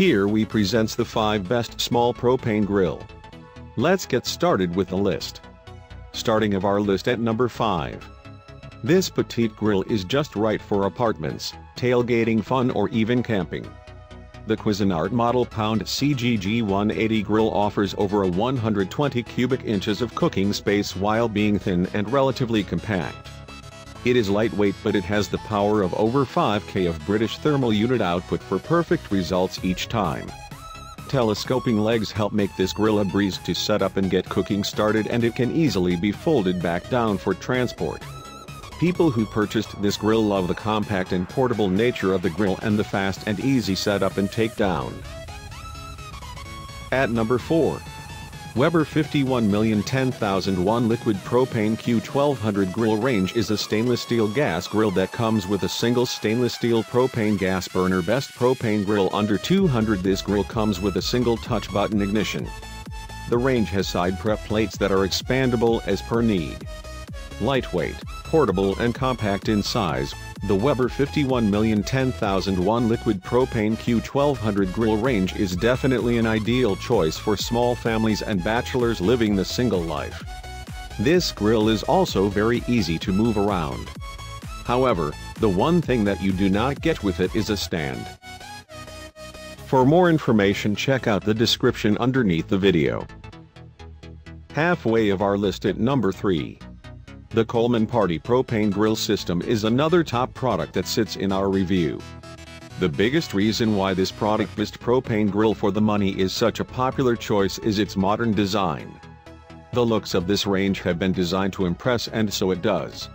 Here we presents the 5 best small propane grill. Let's get started with the list. Starting of our list at number 5. This petite grill is just right for apartments, tailgating fun or even camping. The Cuisinart Model Pound CGG 180 grill offers over a 120 cubic inches of cooking space while being thin and relatively compact. It is lightweight but it has the power of over 5k of British thermal unit output for perfect results each time. Telescoping legs help make this grill a breeze to set up and get cooking started and it can easily be folded back down for transport. People who purchased this grill love the compact and portable nature of the grill and the fast and easy setup and takedown. At number 4. Weber 51010001 Liquid Propane Q1200 Grill Range is a stainless steel gas grill that comes with a single stainless steel propane gas burner best propane grill under 200 This grill comes with a single touch button ignition. The range has side prep plates that are expandable as per need. Lightweight, portable and compact in size, the Weber 51010001 liquid propane Q1200 grill range is definitely an ideal choice for small families and bachelors living the single life. This grill is also very easy to move around. However, the one thing that you do not get with it is a stand. For more information check out the description underneath the video. Halfway of our list at number 3. The Coleman Party Propane Grill System is another top product that sits in our review. The biggest reason why this product best propane grill for the money is such a popular choice is its modern design. The looks of this range have been designed to impress and so it does.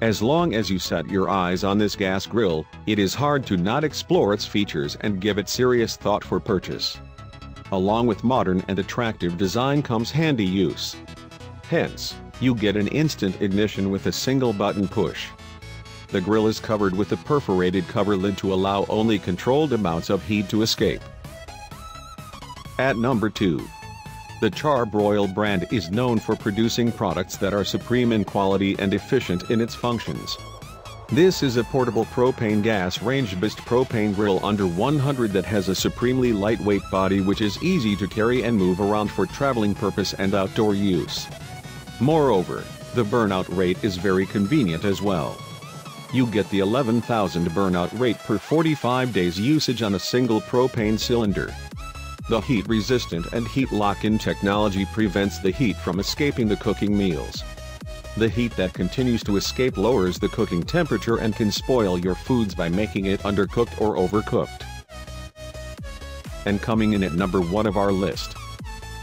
As long as you set your eyes on this gas grill, it is hard to not explore its features and give it serious thought for purchase. Along with modern and attractive design comes handy use. Hence, you get an instant ignition with a single button push. The grill is covered with a perforated cover lid to allow only controlled amounts of heat to escape. At number 2. The Char-Broil brand is known for producing products that are supreme in quality and efficient in its functions. This is a portable propane gas range-based propane grill under 100 that has a supremely lightweight body which is easy to carry and move around for traveling purpose and outdoor use. Moreover, the burnout rate is very convenient as well. You get the 11,000 burnout rate per 45 days usage on a single propane cylinder. The heat-resistant and heat lock-in technology prevents the heat from escaping the cooking meals. The heat that continues to escape lowers the cooking temperature and can spoil your foods by making it undercooked or overcooked. And coming in at number 1 of our list,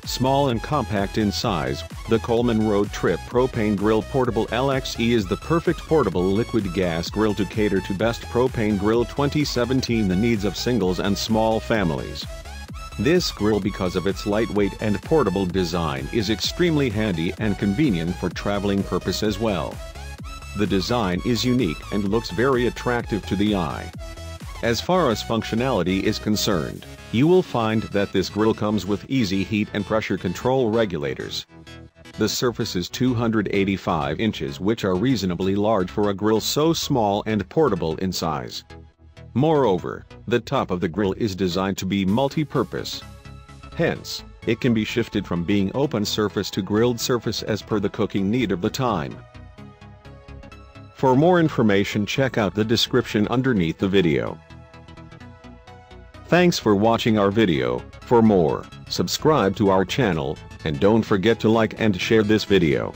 Small and compact in size, the Coleman Road Trip Propane Grill Portable LXE is the perfect portable liquid gas grill to cater to Best Propane Grill 2017 the needs of singles and small families. This grill because of its lightweight and portable design is extremely handy and convenient for traveling purpose as well. The design is unique and looks very attractive to the eye. As far as functionality is concerned, you will find that this grill comes with easy heat and pressure control regulators. The surface is 285 inches which are reasonably large for a grill so small and portable in size. Moreover, the top of the grill is designed to be multi-purpose. Hence, it can be shifted from being open surface to grilled surface as per the cooking need of the time. For more information check out the description underneath the video. Thanks for watching our video, for more, subscribe to our channel, and don't forget to like and share this video.